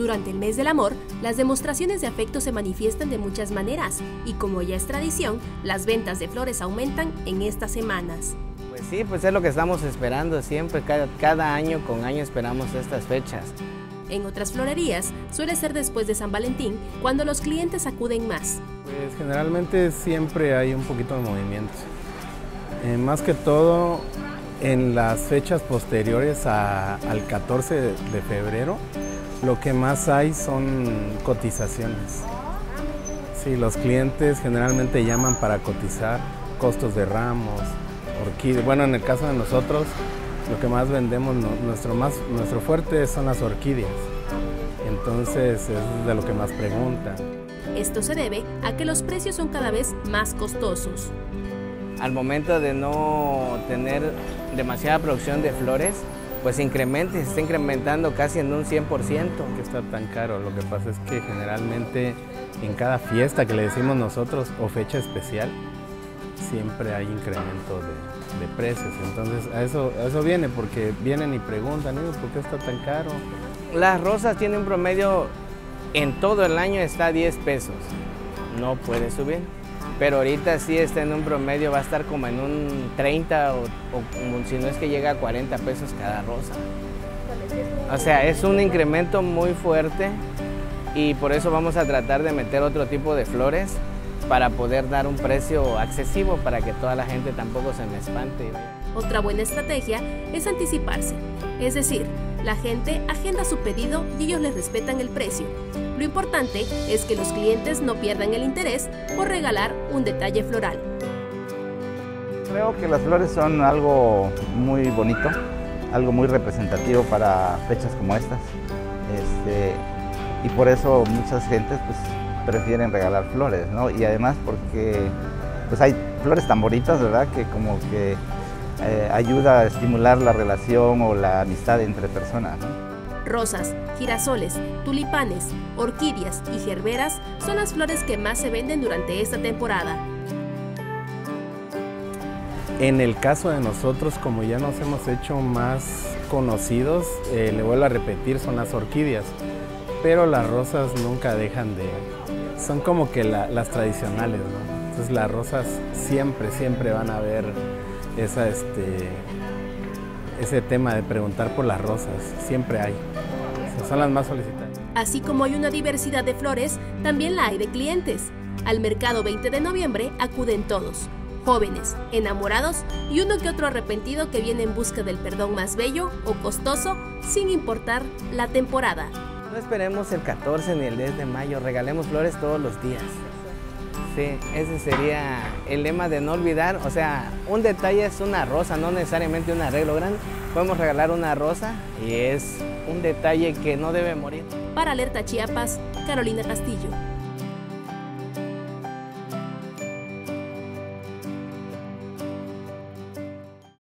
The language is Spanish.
Durante el mes del amor, las demostraciones de afecto se manifiestan de muchas maneras y como ya es tradición, las ventas de flores aumentan en estas semanas. Pues sí, pues es lo que estamos esperando siempre, cada, cada año con año esperamos estas fechas. En otras florerías suele ser después de San Valentín cuando los clientes acuden más. Pues generalmente siempre hay un poquito de movimiento. Eh, más que todo en las fechas posteriores al 14 de febrero, lo que más hay son cotizaciones. Sí, los clientes generalmente llaman para cotizar costos de ramos, orquídeas. Bueno, en el caso de nosotros, lo que más vendemos, nuestro, más, nuestro fuerte son las orquídeas. Entonces es de lo que más preguntan. Esto se debe a que los precios son cada vez más costosos. Al momento de no tener demasiada producción de flores, pues incrementa, se está incrementando casi en un 100%. Que está tan caro, lo que pasa es que generalmente en cada fiesta que le decimos nosotros o fecha especial, siempre hay incremento de, precios. Entonces a eso, eso viene, porque vienen y preguntan, ¿por qué está tan caro? Las rosas tienen un promedio, en todo el año está 10 pesos, no puede subir pero ahorita sí está en un promedio, va a estar como en un 30 o, si no es que llega a 40 pesos cada rosa. O sea, es un incremento muy fuerte y por eso vamos a tratar de meter otro tipo de flores para poder dar un precio accesible para que toda la gente tampoco se me espante. Otra buena estrategia es anticiparse, es decir, la gente agenda su pedido y ellos les respetan el precio. Lo importante es que los clientes no pierdan el interés por regalar un detalle floral. Creo que las flores son algo muy bonito, algo muy representativo para fechas como estas. Este, y por eso muchas gentes pues, prefieren regalar flores, ¿no? Y además porque pues, hay flores tan bonitas, ¿verdad? Que como que eh, ayuda a estimular la relación o la amistad entre personas. Rosas, girasoles, tulipanes, orquídeas y gerberas son las flores que más se venden durante esta temporada. En el caso de nosotros, como ya nos hemos hecho más conocidos, eh, le vuelvo a repetir, son las orquídeas, pero las rosas nunca dejan de... Son como que las tradicionales, ¿no? Entonces las rosas siempre, siempre van a ver esa, este, ese tema de preguntar por las rosas, siempre hay. son las más solicitadas. Así como hay una diversidad de flores, también la hay de clientes. Al mercado 20 de noviembre acuden todos, jóvenes, enamorados y uno que otro arrepentido que viene en busca del perdón más bello o costoso, sin importar la temporada. No esperemos el 14 ni el 10 de mayo, regalemos flores todos los días. Sí, ese sería el lema de no olvidar. O sea, un detalle es una rosa, no necesariamente un arreglo grande. Podemos regalar una rosa y es un detalle que no debe morir. Para Alerta Chiapas, Carolina Castillo.